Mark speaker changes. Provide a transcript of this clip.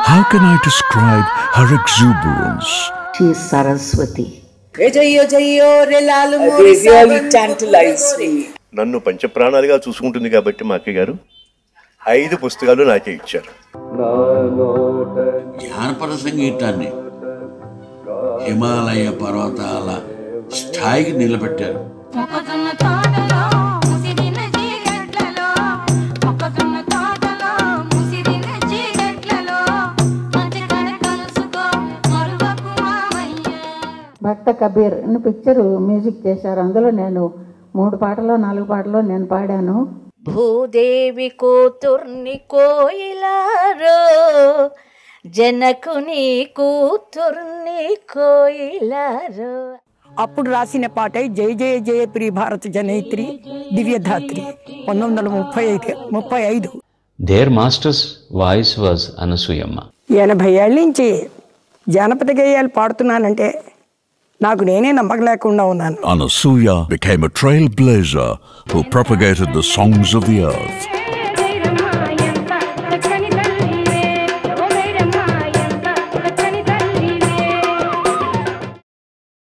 Speaker 1: How can I describe her exuberance?
Speaker 2: She is Saraswati.
Speaker 3: నన్ను పంచప్రాణాలుగా చూసుకుంటుంది కాబట్టి మా అక్కయ్య గారు ఐదు పుస్తకాలు నాకే ఇచ్చారు
Speaker 4: జానపద సంగీతాన్ని హిమాలయ పర్వతాల స్థాయికి నిలబెట్టారు
Speaker 2: భక్త కబీర్ అనే పిక్చర్ మ్యూజిక్ చేశారు. అందులో నేను మూడు పాటలో నాలుగు పాటలో నేను పాడాను.
Speaker 5: భూదేవి కూతుర్ని కోయిలారో జనకుని కూతుర్ని కోయిలారో.
Speaker 6: అప్పుడు రాసిన పాటే జయ జయ జయ ప్రియ భారత జనయిత్రి దివ్యధాత్రి. పంతొమ్మిది వందల ముప్పై ఐదు ముప్పై ఐదు.
Speaker 7: Their master's voice was Anasuyamma.
Speaker 6: ఎనభై ఏళ్ళ నుంచి జానపద గేయాలు పాడుతున్నానంటే నాకు నేనే నమ్మకలేకుండా ఉన్నాను
Speaker 1: Anasuya became a trailblazer who propagated the songs of the earth.